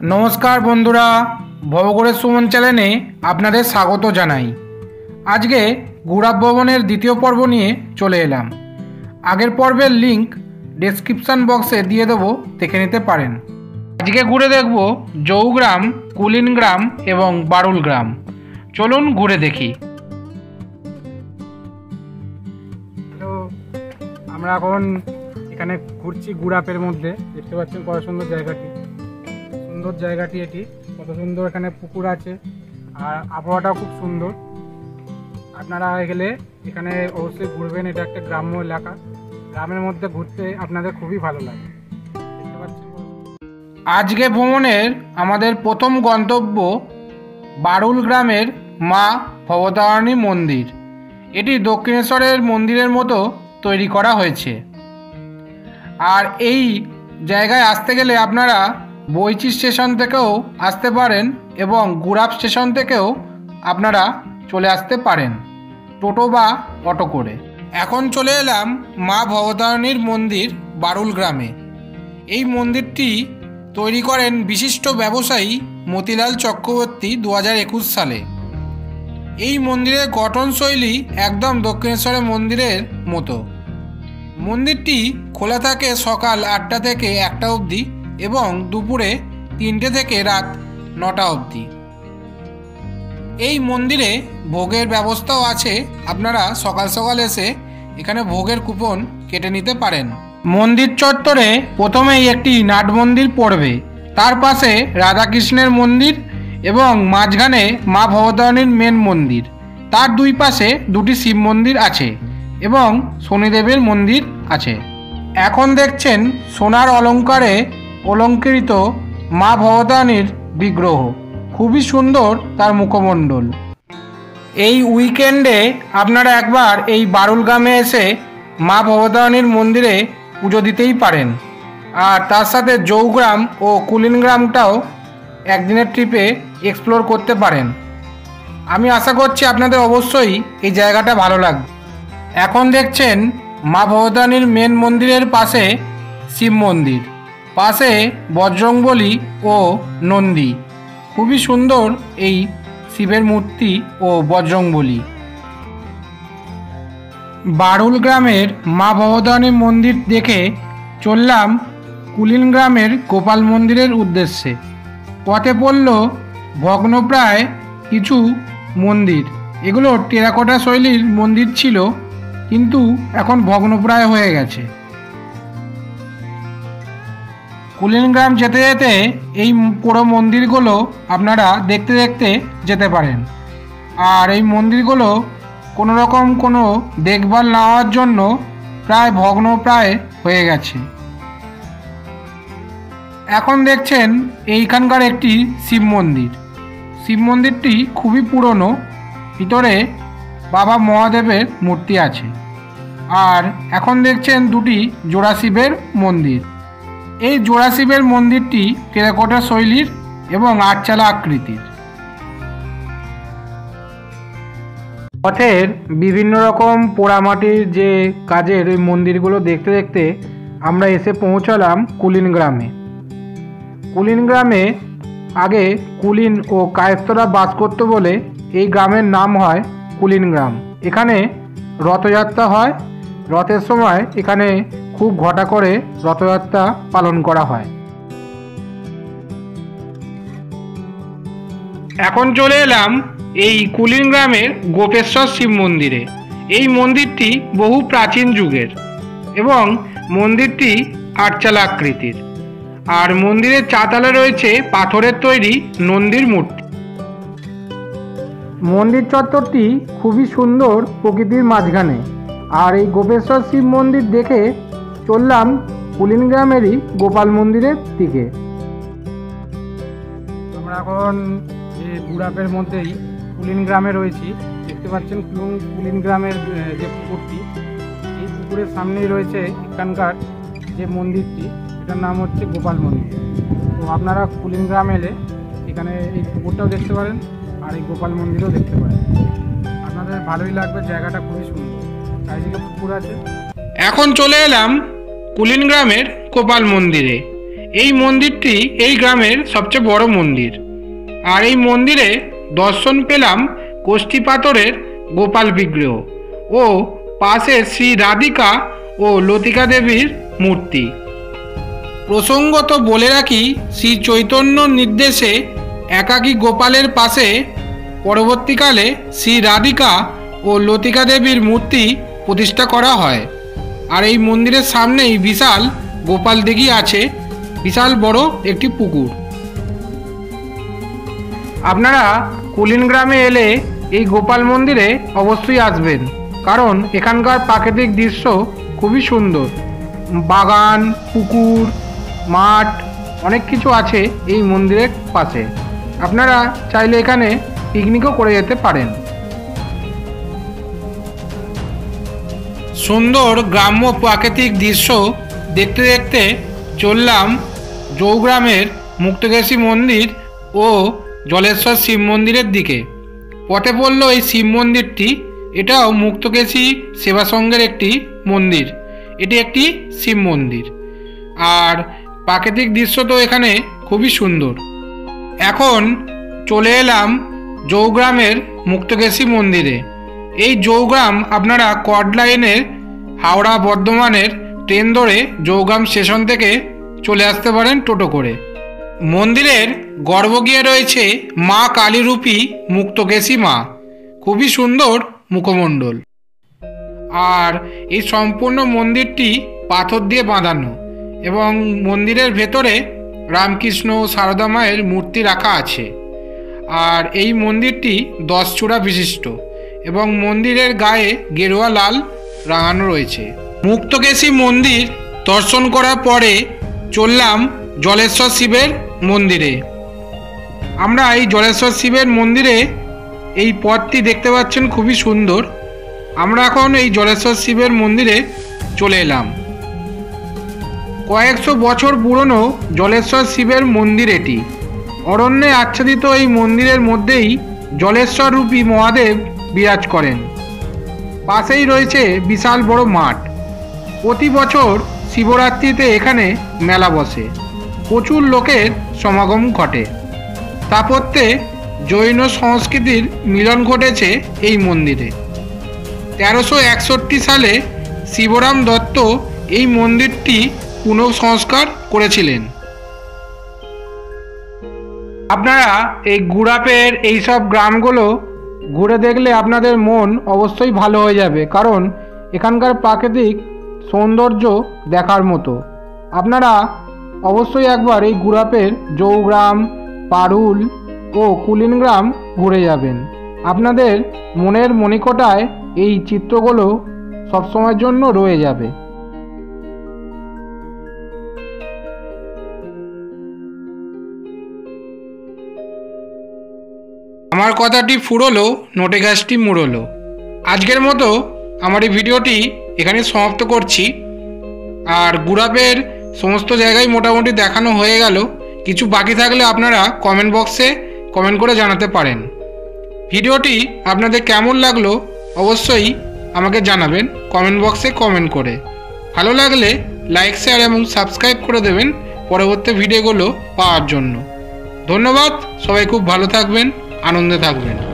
নমস্কার বন্ধুরা ভবঘুরে সুমন চ্যানেলে আপনাদের স্বাগত জানাই। আজকে গুড়াব ভবনের দ্বিতীয় পর্ব নিয়ে চলে এলাম। আগের পর্বের লিংক ডেসক্রিপশান বক্সে দিয়ে দেবো, দেখে নিতে পারেন। আজকে ঘুরে দেখব জৌগ্রাম কুলিন গ্রাম এবং বারুল গ্রাম চলুন ঘুরে দেখি। আমরা এখন এখানে ঘুরছি গুড়াপের মধ্যে। দেখতে পাচ্ছেন কত সুন্দর জায়গাটি। সুন্দর জায়গাটি এটি। কত সুন্দর এখানে পুকুর আছে। আর আবহাওয়াটাও খুব সুন্দর। আপনারা গেলে এখানে অবশ্যই ঘুরবেন, এটা একটা গ্রাম্য এলাকা। গ্রামের মধ্যে ঘুরতে আপনাদের খুবই ভালো লাগে। আজকে ভ্রমণের আমাদের প্রথম গন্তব্য বারুল গ্রামের মা ভবতারণী মন্দির। এটি দক্ষিণেশ্বরের মন্দিরের মতো তৈরি করা হয়েছে। আর এই জায়গায় আসতে গেলে আপনারা বইচি স্টেশন থেকেও আসতে পারেন এবং গুড়াপ স্টেশন থেকেও আপনারা চলে আসতে পারেন, টোটো বা অটো করে। এখন চলে এলাম মা ভবতারিণীর মন্দির বারুল গ্রামে। এই মন্দিরটি তৈরি করেন বিশিষ্ট ব্যবসায়ী মতিলাল চক্রবর্তী দু সালে। এই মন্দিরের গঠনশৈলী একদম দক্ষিণেশ্বরের মন্দিরের মতো। মন্দিরটি খোলা থাকে সকাল আটটা থেকে একটা অবধি এবং দুপুরে তিনটে থেকে রাত নটা অবধি। এই মন্দিরে ভোগের ব্যবস্থাও আছে। আপনারা সকাল সকাল এসে এখানে ভোগের কুপন কেটে নিতে পারেন। মন্দির চত্বরে প্রথমেই একটি নাট মন্দির পড়বে। তার পাশে রাধাকৃষ্ণের মন্দির এবং মাঝখানে মা ভবতারিণীর মেন মন্দির। তার দুই পাশে দুটি শিব মন্দির আছে এবং শনিদেবের মন্দির আছে। এখন দেখছেন সোনার অলঙ্কারে অলঙ্কৃত মা ভবতারিণীর বিগ্রহ। খুবই সুন্দর তার মুখমণ্ডল। এই উইকেন্ডে আপনারা একবার এই বারুল গ্রামে এসে মা ভবতারিণীর মন্দিরে পুজো দিতেই পারেন। আর তার সাথে জৌগ্রাম ও কুলিন গ্রামটাও একদিনের ট্রিপে এক্সপ্লোর করতে পারেন। আমি আশা করছি আপনাদের অবশ্যই এই জায়গাটা ভালো লাগবে। এখন দেখছেন মা ভবতারিণীর মেন মন্দিরের পাশে শিব মন্দির। পাশে বজরংবলী ও নন্দী। খুবই সুন্দর এই শিবের মূর্তি ও বজরংবলী বারুল গ্রামের মা ভবতারিণী মন্দির দেখে চললাম কুলিন গ্রামের গোপাল মন্দিরের উদ্দেশ্যে। পথে পড়ল ভগ্নপ্রায় কিছু মন্দির। এগুলো টেরাকোটা শৈলীর মন্দির ছিল, কিন্তু এখন ভগ্নপ্রায় হয়ে গেছে। কুলিন গ্রাম যেতে যেতে এই পুরো মন্দিরগুলো আপনারা দেখতে দেখতে যেতে পারেন। আর এই মন্দিরগুলো কোনো রকম কোনো দেখভাল না হওয়ার জন্য প্রায় ভগ্ন প্রায় হয়ে গেছে। এখন দেখছেন এইখানকার একটি শিব মন্দির। শিব মন্দিরটি খুবই পুরনো, ভিতরে বাবা মহাদেবের মূর্তি আছে। আর এখন দেখছেন দুটি জোড়া শিবের মন্দির। এই জোড়া শিবের মন্দিরটি টেরাকোটা শৈলীর এবং আটচালা আকৃতির। পথের বিভিন্ন রকম পোড়ামাটির যে কাজের ওই মন্দিরগুলো দেখতে দেখতে আমরা এসে পৌঁছালাম কুলিন গ্রামে। কুলিন গ্রামে আগে কুলিন ও কায়স্থরা বাস করতো বলে এই গ্রামের নাম হয় কুলিন গ্রাম। এখানে রথযাত্রা হয়। রথের সময় এখানে খুব ঘটা করে রথযাত্রা পালন করা হয়। এখন চলে এলাম এই কুলিন গ্রামের গোপেশ্বর শিব মন্দিরে। এই মন্দিরটি বহু প্রাচীন যুগের এবং মন্দিরটি আটচালা আকৃতির আর মন্দিরের চাতালে রয়েছে পাথরের তৈরি নন্দীর মূর্তি। মন্দির চত্বরটি খুবই সুন্দর প্রকৃতির মাঝখানে। আর এই গোপেশ্বর শিব মন্দির দেখে চললাম কুলিন গ্রামেরই গোপাল মন্দিরের দিকে। আমরা এখন এই গুড়াপের মধ্যেই কুলিন গ্রামে রয়েছি দেখতে পাচ্ছেন কুলুন- কুলিন গ্রামের যে পুকুরটি এই পুকুরের সামনেই রয়েছে এখানকার যে মন্দিরটি এটার নাম হচ্ছে গোপাল মন্দির। তো আপনারা কুলিন গ্রাম এলে এখানে এই পুকুরটাও দেখতে পারেন আর এই গোপাল মন্দিরও দেখতে পারেন। আপনাদের ভালোই লাগবে জায়গাটা খুবই সুন্দর। চারিদিকে পুকুর আছে। এখন চলে এলাম কুলিন গ্রামের গোপাল মন্দিরে। এই মন্দিরটি এই গ্রামের সবচেয়ে বড় মন্দির। আর এই মন্দিরে দর্শন পেলাম কোষ্ঠী পাথরের গোপাল বিগ্রহ ও পাশে শ্রী রাধিকা ও লতিকা দেবীর মূর্তি। প্রসঙ্গত বলে রাখি, শ্রী চৈতন্য নির্দেশে একাকী গোপালের পাশে পরবর্তীকালে শ্রী রাধিকা ও লতিকা দেবীর মূর্তি প্রতিষ্ঠা করা হয়। আর এই মন্দিরের সামনেই বিশাল গোপাল দিঘি আছে। বিশাল বড় একটি পুকুর। আপনারা কুলিন গ্রামে এলে এই গোপাল মন্দিরে অবশ্যই আসবেন। কারণ এখানকার প্রাকৃতিক দৃশ্য খুবই সুন্দর। বাগান, পুকুর, মাঠ, অনেক কিছু আছে এই মন্দিরের পাশে। আপনারা চাইলে এখানে পিকনিকও করে যেতে পারেন। সুন্দর গ্রাম্য প্রাকৃতিক দৃশ্য দেখতে দেখতে চললাম জৌগ্রামের মুক্তকেশী মন্দির ও জলেশ্বর শিব মন্দিরের দিকে। পথে পড়ল এই শিব মন্দিরটি। এটাও মুক্তকেশী সেবা সংঘের একটি মন্দির। এটি একটি শিব মন্দির। আর প্রাকৃতিক দৃশ্য তো এখানে খুবই সুন্দর। এখন চলে এলাম জৌগ্রামের মুক্তকেশী মন্দিরে। এই জৌগ্রাম আপনারা কড লাইনের হাওড়া বর্ধমানের ট্রেন ধরে জৌগ্রাম স্টেশন থেকে চলে আসতে পারেন টোটো করে। মন্দিরের গর্ভগৃহে রয়েছে মা কালীরূপী মুক্তকেশী মা। খুবই সুন্দর মুখমণ্ডল। আর এই সম্পূর্ণ মন্দিরটি পাথর দিয়ে বাঁধানো এবং মন্দিরের ভেতরে রামকৃষ্ণ সারদা মায়ের মূর্তি রাখা আছে। আর এই মন্দিরটি দশ চূড়া বিশিষ্ট। এবং মন্দিরের গায়ে গেরুয়া লাল রাঙানো রয়েছে। মুক্তকেশী মন্দির দর্শন করার পরে চললাম জলেশ্বর শিবের মন্দিরে। আমরা এই জলেশ্বর শিবের মন্দিরে এই পথটি দেখতে পাচ্ছেন খুবই সুন্দর। আমরা এখন এই জলেশ্বর শিবের মন্দিরে চলে এলাম। কয়েকশো বছর পুরনো জলেশ্বর শিবের মন্দির এটি। অরণ্যে আচ্ছাদিত এই মন্দিরের মধ্যেই জলেশ্বর রূপী মহাদেব বিরাজ করেন। পাশেই রয়েছে বিশাল বড় মাঠ। প্রতি বছর শিবরাত্রিতে এখানে মেলা বসে। প্রচুর লোকের সমাগম ঘটে। স্থাপত্যে জৈন সংস্কৃতির মিলন ঘটেছে এই মন্দিরে। তেরোশো একষট্টি সালে শিবরাম দত্ত এই মন্দিরটি পুনঃসংস্কার করেছিলেন। আপনারা এই গুড়াপের এইসব গ্রামগুলো ঘুরে দেখলে আপনাদের মন অবশ্যই ভালো হয়ে যাবে, কারণ এখানকার প্রাকৃতিক সৌন্দর্য দেখার মতো। আপনারা অবশ্যই একবার এই গুড়াপের জৌগ্রাম, পারুল ও কুলিন গ্রাম ঘুরে যাবেন। আপনাদের মনের মণিকোটায় এই চিত্রগুলো সবসময়ের জন্য রয়ে যাবে। আমার কথাটি ফুরলো, নোটে গাছটি মুড়লো। আজকের মতো আমার এই ভিডিওটি এখানে সমাপ্ত করছি। আর গুড়াপের সমস্ত জায়গায় মোটামুটি দেখানো হয়ে গেল। কিছু বাকি থাকলে আপনারা কমেন্ট বক্সে কমেন্ট করে জানাতে পারেন। ভিডিওটি আপনাদের কেমন লাগল অবশ্যই আমাকে জানাবেন কমেন্ট বক্সে কমেন্ট করে। ভালো লাগলে লাইক শেয়ার এবং সাবস্ক্রাইব করে দেবেন পরবর্তী ভিডিওগুলো পাওয়ার জন্য। ধন্যবাদ, সবাই খুব ভালো থাকবেন। আনন্দে থাকবেন।